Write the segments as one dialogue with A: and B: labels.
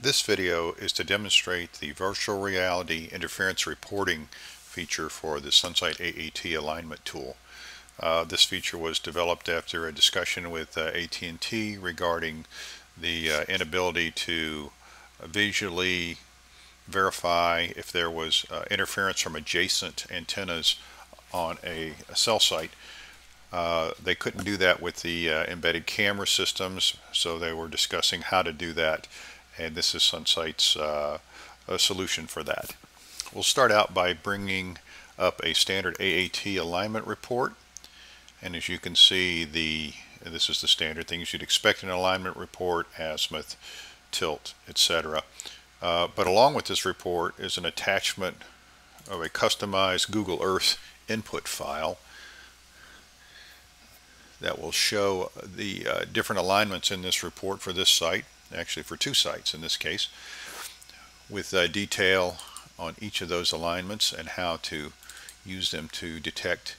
A: This video is to demonstrate the virtual reality interference reporting feature for the Sunsight AAT alignment tool. Uh, this feature was developed after a discussion with uh, AT&T regarding the uh, inability to visually verify if there was uh, interference from adjacent antennas on a, a cell site. Uh, they couldn't do that with the uh, embedded camera systems, so they were discussing how to do that and this is Sunsight's uh, solution for that. We'll start out by bringing up a standard AAT alignment report. And as you can see the this is the standard things you'd expect in an alignment report azimuth tilt etc uh, but along with this report is an attachment of a customized Google Earth input file that will show the uh, different alignments in this report for this site actually for two sites in this case, with uh, detail on each of those alignments and how to use them to detect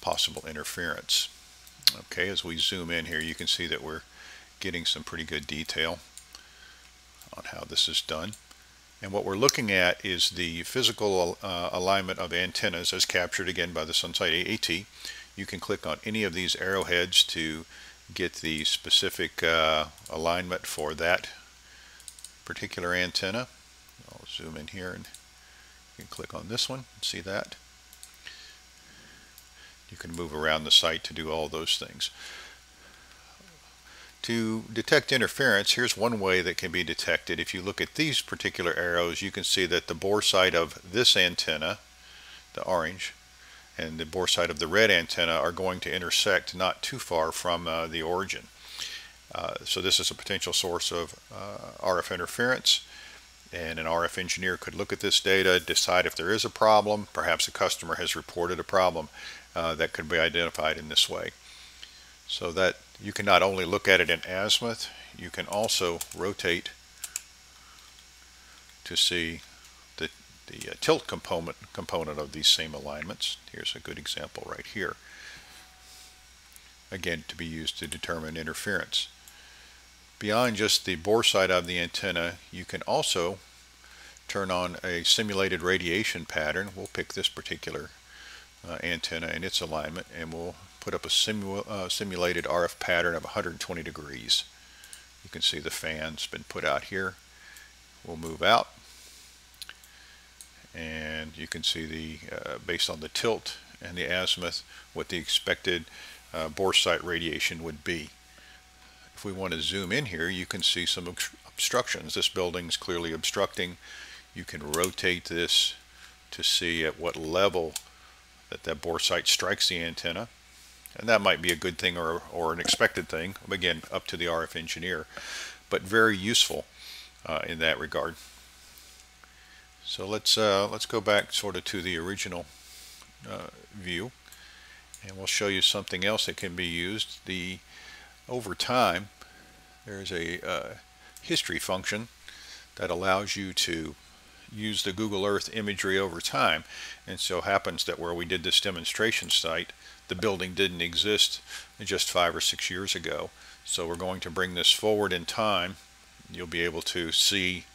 A: possible interference. Okay, as we zoom in here, you can see that we're getting some pretty good detail on how this is done. And what we're looking at is the physical uh, alignment of antennas as captured again by the Sunsight AAT. You can click on any of these arrowheads to get the specific uh, alignment for that particular antenna. I'll zoom in here and you can click on this one and see that. You can move around the site to do all those things. To detect interference, here's one way that can be detected. If you look at these particular arrows, you can see that the boresight of this antenna, the orange, and the boresight of the red antenna are going to intersect not too far from uh, the origin. Uh, so this is a potential source of uh, RF interference and an RF engineer could look at this data, decide if there is a problem, perhaps a customer has reported a problem uh, that could be identified in this way. So that you can not only look at it in azimuth, you can also rotate to see the uh, tilt component, component of these same alignments. Here's a good example right here. Again, to be used to determine interference. Beyond just the boresight of the antenna, you can also turn on a simulated radiation pattern. We'll pick this particular uh, antenna and its alignment and we'll put up a simu uh, simulated RF pattern of 120 degrees. You can see the fan's been put out here. We'll move out and you can see the uh, based on the tilt and the azimuth what the expected uh, boresight radiation would be. If we want to zoom in here you can see some obstructions. This building is clearly obstructing. You can rotate this to see at what level that that boresight strikes the antenna and that might be a good thing or, or an expected thing again up to the RF engineer but very useful uh, in that regard. So let's uh, let's go back sort of to the original uh, view. And we'll show you something else that can be used. The over time there's a uh, history function that allows you to use the Google Earth imagery over time. And so happens that where we did this demonstration site the building didn't exist just five or six years ago. So we're going to bring this forward in time. You'll be able to see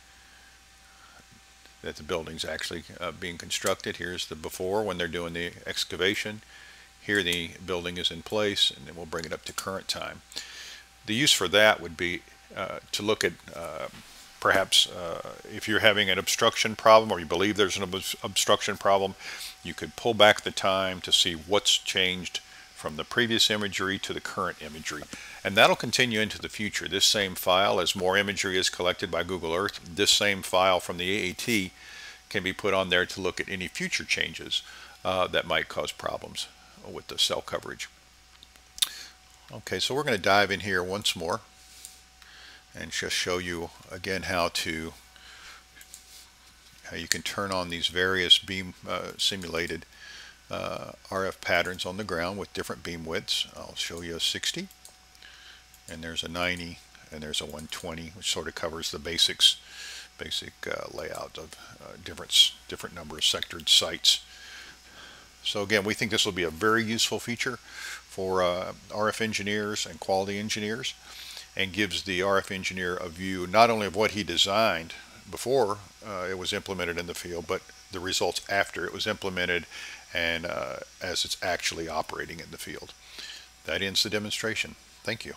A: that the building's actually uh, being constructed. Here's the before when they're doing the excavation. Here the building is in place and then we'll bring it up to current time. The use for that would be uh, to look at uh, perhaps uh, if you're having an obstruction problem or you believe there's an ob obstruction problem, you could pull back the time to see what's changed from the previous imagery to the current imagery. And that'll continue into the future. This same file, as more imagery is collected by Google Earth, this same file from the AAT can be put on there to look at any future changes uh, that might cause problems with the cell coverage. Okay, so we're going to dive in here once more and just show you again how to how you can turn on these various beam uh, simulated uh, RF patterns on the ground with different beam widths. I'll show you a 60 and there's a 90 and there's a 120 which sort of covers the basics basic uh, layout of uh, different different number of sectored sites. So again we think this will be a very useful feature for uh, RF engineers and quality engineers and gives the RF engineer a view not only of what he designed before uh, it was implemented in the field, but the results after it was implemented and uh, as it's actually operating in the field. That ends the demonstration. Thank you.